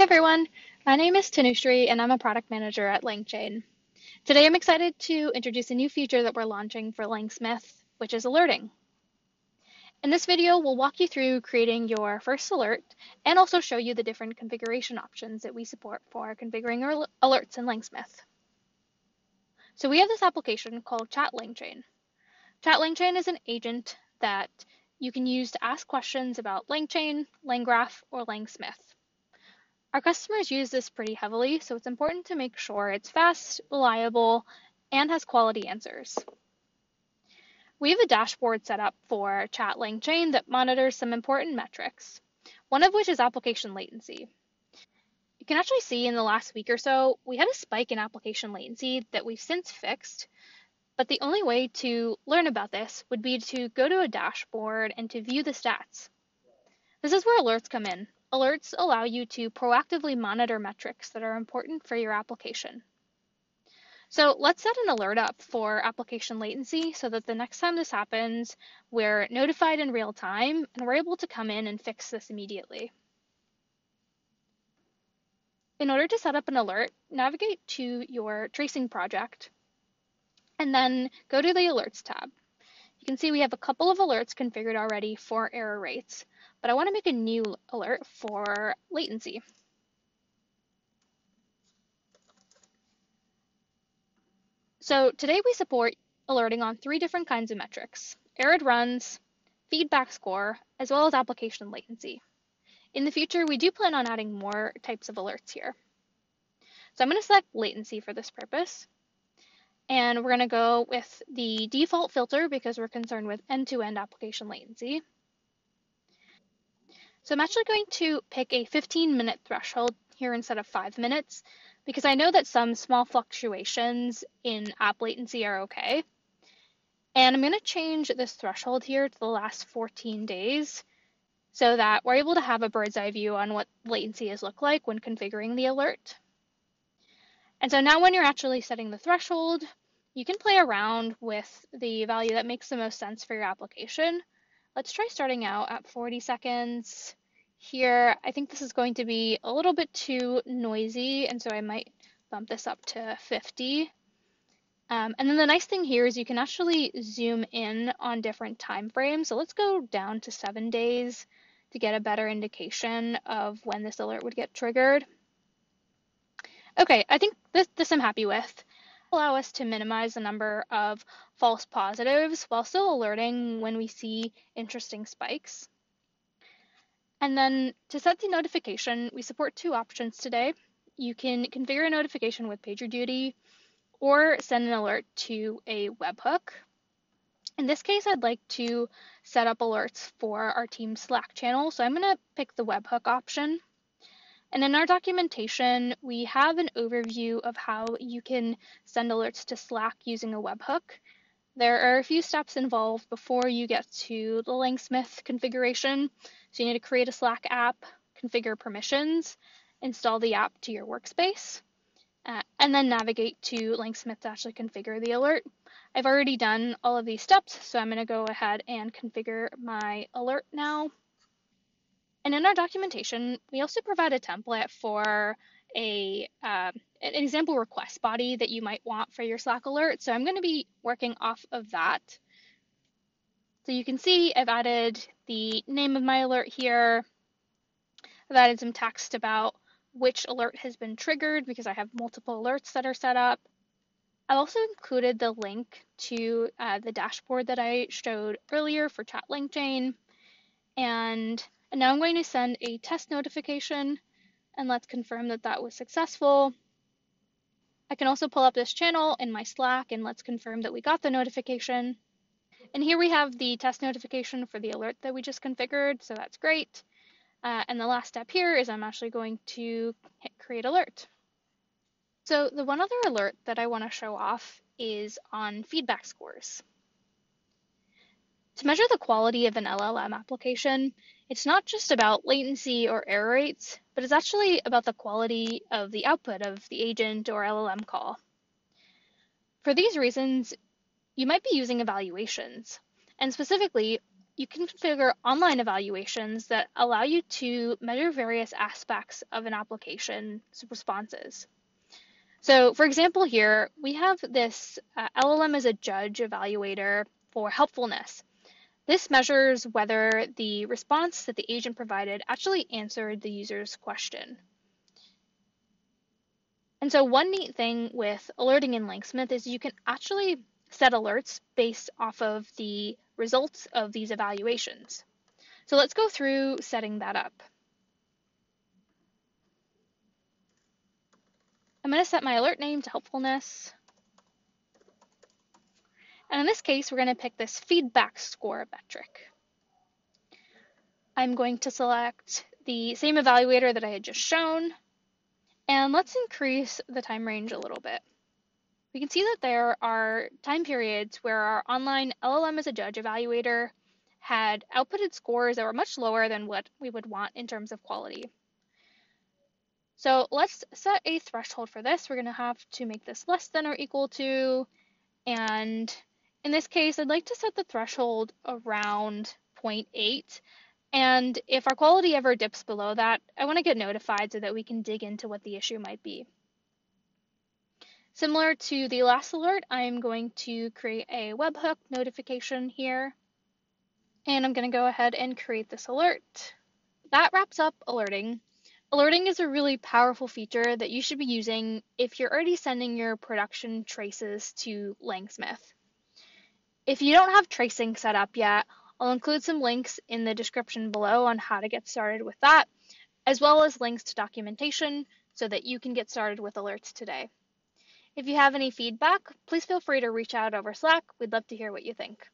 Hey everyone, my name is Tanushree and I'm a product manager at LangChain. Today I'm excited to introduce a new feature that we're launching for LangSmith, which is alerting. In this video, we'll walk you through creating your first alert and also show you the different configuration options that we support for configuring alerts in LangSmith. So we have this application called Chat LangChain. Chat LangChain is an agent that you can use to ask questions about LangChain, LangGraph, or LangSmith. Our customers use this pretty heavily, so it's important to make sure it's fast, reliable, and has quality answers. We have a dashboard set up for Chat LangChain that monitors some important metrics, one of which is application latency. You can actually see in the last week or so, we had a spike in application latency that we've since fixed, but the only way to learn about this would be to go to a dashboard and to view the stats. This is where alerts come in. Alerts allow you to proactively monitor metrics that are important for your application. So let's set an alert up for application latency so that the next time this happens, we're notified in real time and we're able to come in and fix this immediately. In order to set up an alert, navigate to your tracing project and then go to the alerts tab. You can see we have a couple of alerts configured already for error rates but I want to make a new alert for latency. So today we support alerting on three different kinds of metrics, error runs, feedback score, as well as application latency. In the future, we do plan on adding more types of alerts here. So I'm going to select latency for this purpose. And we're going to go with the default filter because we're concerned with end-to-end -end application latency. So I'm actually going to pick a 15 minute threshold here instead of five minutes because I know that some small fluctuations in app latency are okay. And I'm going to change this threshold here to the last 14 days so that we're able to have a bird's eye view on what latency has looked like when configuring the alert. And so now when you're actually setting the threshold, you can play around with the value that makes the most sense for your application. Let's try starting out at 40 seconds. Here, I think this is going to be a little bit too noisy, and so I might bump this up to 50. Um, and then the nice thing here is you can actually zoom in on different time frames. So let's go down to seven days to get a better indication of when this alert would get triggered. Okay, I think this, this I'm happy with allow us to minimize the number of false positives while still alerting when we see interesting spikes. And then to set the notification, we support two options today. You can configure a notification with PagerDuty or send an alert to a webhook. In this case, I'd like to set up alerts for our team Slack channel, so I'm going to pick the webhook option. And in our documentation, we have an overview of how you can send alerts to Slack using a webhook. There are a few steps involved before you get to the LangSmith configuration. So you need to create a Slack app, configure permissions, install the app to your workspace, uh, and then navigate to LangSmith to actually configure the alert. I've already done all of these steps, so I'm going to go ahead and configure my alert now. And in our documentation, we also provide a template for a uh, an example request body that you might want for your Slack alert. So I'm going to be working off of that. So you can see I've added the name of my alert here. I've added some text about which alert has been triggered because I have multiple alerts that are set up. I've also included the link to uh, the dashboard that I showed earlier for Chat LangChain. And and now I'm going to send a test notification and let's confirm that that was successful. I can also pull up this channel in my Slack and let's confirm that we got the notification. And here we have the test notification for the alert that we just configured, so that's great. Uh, and the last step here is I'm actually going to hit create alert. So the one other alert that I want to show off is on feedback scores. To measure the quality of an LLM application, it's not just about latency or error rates, but it's actually about the quality of the output of the agent or LLM call. For these reasons, you might be using evaluations. And specifically, you can configure online evaluations that allow you to measure various aspects of an application's responses. So for example here, we have this uh, LLM as a judge evaluator for helpfulness. This measures whether the response that the agent provided actually answered the user's question. And so one neat thing with alerting in LangSmith is you can actually set alerts based off of the results of these evaluations. So let's go through setting that up. I'm going to set my alert name to helpfulness. And in this case, we're going to pick this feedback score metric. I'm going to select the same evaluator that I had just shown, and let's increase the time range a little bit. We can see that there are time periods where our online LLM as a judge evaluator had outputted scores that were much lower than what we would want in terms of quality. So let's set a threshold for this. We're going to have to make this less than or equal to, and in this case, I'd like to set the threshold around 0.8. And if our quality ever dips below that, I want to get notified so that we can dig into what the issue might be. Similar to the last alert, I'm going to create a webhook notification here. And I'm going to go ahead and create this alert. That wraps up alerting. Alerting is a really powerful feature that you should be using if you're already sending your production traces to LangSmith. If you don't have tracing set up yet, I'll include some links in the description below on how to get started with that, as well as links to documentation so that you can get started with alerts today. If you have any feedback, please feel free to reach out over Slack. We'd love to hear what you think.